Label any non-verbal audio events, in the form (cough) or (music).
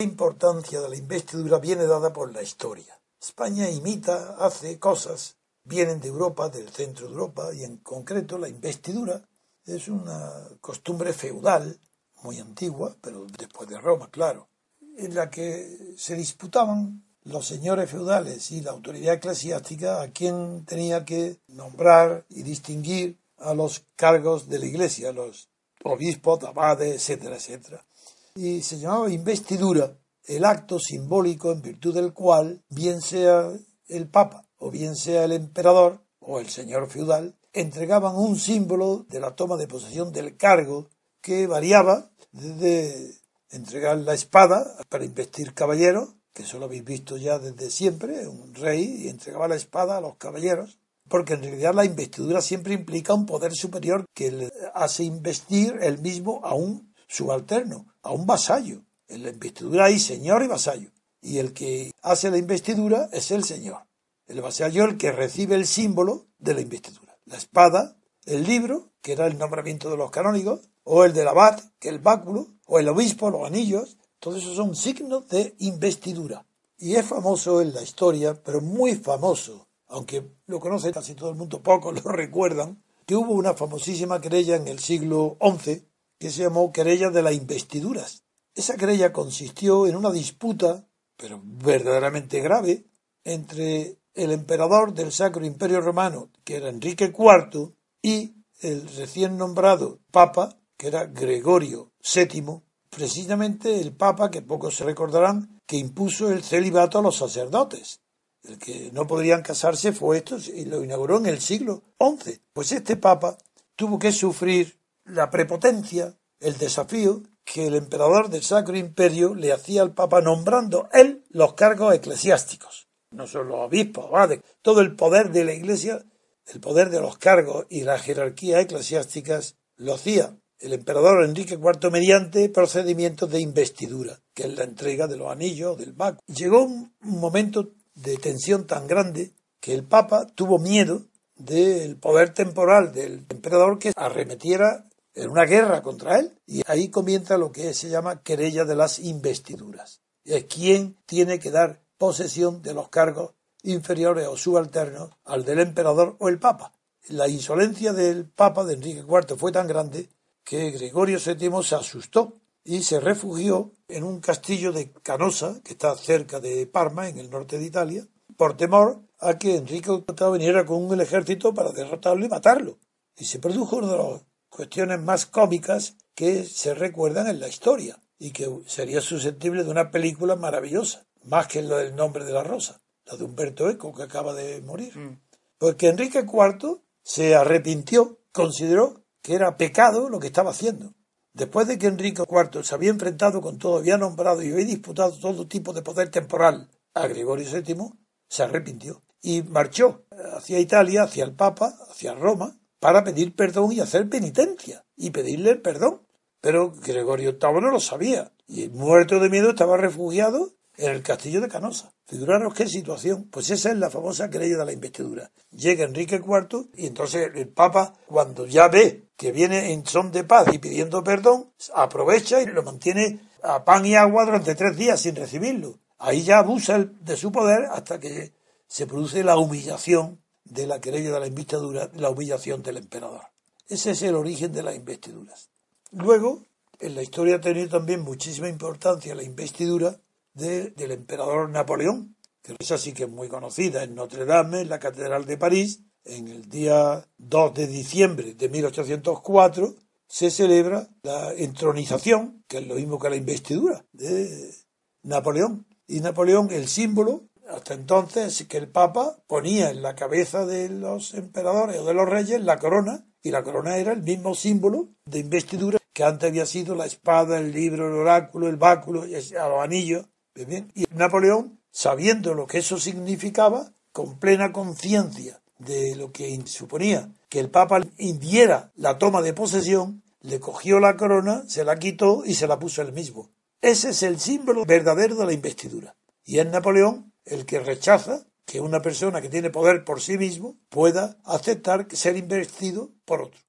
La importancia de la investidura viene dada por la historia. España imita, hace cosas, vienen de Europa, del centro de Europa, y en concreto la investidura es una costumbre feudal muy antigua, pero después de Roma, claro, en la que se disputaban los señores feudales y la autoridad eclesiástica a quien tenía que nombrar y distinguir a los cargos de la iglesia, los obispos, abades, etcétera, etcétera. Y se llamaba investidura el acto simbólico en virtud del cual, bien sea el papa o bien sea el emperador o el señor feudal, entregaban un símbolo de la toma de posesión del cargo que variaba desde entregar la espada para investir caballeros, que eso lo habéis visto ya desde siempre, un rey entregaba la espada a los caballeros, porque en realidad la investidura siempre implica un poder superior que le hace investir el mismo a un subalterno, a un vasallo. En la investidura hay señor y vasallo, y el que hace la investidura es el señor. El vasallo el que recibe el símbolo de la investidura. La espada, el libro, que era el nombramiento de los canónigos, o el del abad, que es el báculo, o el obispo, los anillos, todos esos son signos de investidura. Y es famoso en la historia, pero muy famoso, aunque lo conoce casi todo el mundo, pocos lo (laughs) recuerdan, que hubo una famosísima querella en el siglo XI que se llamó querella de las investiduras. Esa querella consistió en una disputa, pero verdaderamente grave, entre el emperador del Sacro Imperio Romano, que era Enrique IV, y el recién nombrado Papa, que era Gregorio VII, precisamente el Papa que pocos se recordarán que impuso el celibato a los sacerdotes. El que no podrían casarse fue esto y lo inauguró en el siglo XI. Pues este Papa tuvo que sufrir la prepotencia, el desafío que el emperador del Sacro Imperio le hacía al Papa nombrando él los cargos eclesiásticos. No solo los obispos, todo el poder de la Iglesia, el poder de los cargos y las jerarquías eclesiásticas lo hacía el emperador Enrique IV mediante procedimientos de investidura, que es la entrega de los anillos, del Baco. Llegó un momento de tensión tan grande que el Papa tuvo miedo del poder temporal del emperador que arremetiera en una guerra contra él. Y ahí comienza lo que se llama querella de las investiduras. Es quien tiene que dar posesión de los cargos inferiores o subalternos al del emperador o el Papa. La insolencia del Papa de Enrique IV fue tan grande que Gregorio VII se asustó y se refugió en un castillo de Canosa, que está cerca de Parma, en el norte de Italia, por temor a que Enrique VIII viniera con un ejército para derrotarlo y matarlo. Y se produjo las cuestiones más cómicas que se recuerdan en la historia y que sería susceptible de una película maravillosa, más que lo del nombre de la rosa, la de Humberto Eco, que acaba de morir. Mm. Porque Enrique IV se arrepintió, consideró que era pecado lo que estaba haciendo. Después de que Enrique IV se había enfrentado con todo, había nombrado y había disputado todo tipo de poder temporal a Gregorio VII, se arrepintió y marchó hacia Italia, hacia el Papa, hacia Roma, para pedir perdón y hacer penitencia y pedirle el perdón. Pero Gregorio VIII no lo sabía y muerto de miedo estaba refugiado en el castillo de Canosa. Figuraros qué situación. Pues esa es la famosa querella de la investidura. Llega Enrique IV y entonces el Papa, cuando ya ve que viene en son de paz y pidiendo perdón, aprovecha y lo mantiene a pan y agua durante tres días sin recibirlo. Ahí ya abusa de su poder hasta que se produce la humillación de la querella de la investidura, la humillación del emperador. Ese es el origen de las investiduras. Luego, en la historia ha tenido también muchísima importancia la investidura del emperador Napoleón, que es así que es muy conocida en Notre Dame, en la Catedral de París, en el día 2 de diciembre de 1804, se celebra la entronización, que es lo mismo que la investidura de Napoleón. Y Napoleón, el símbolo, hasta entonces, que el Papa ponía en la cabeza de los emperadores o de los reyes la corona, y la corona era el mismo símbolo de investidura que antes había sido la espada, el libro, el oráculo, el báculo, los anillos. Y Napoleón, sabiendo lo que eso significaba, con plena conciencia de lo que suponía que el Papa indiera la toma de posesión, le cogió la corona, se la quitó y se la puso él mismo. Ese es el símbolo verdadero de la investidura. Y es Napoleón el que rechaza que una persona que tiene poder por sí mismo pueda aceptar ser investido por otro.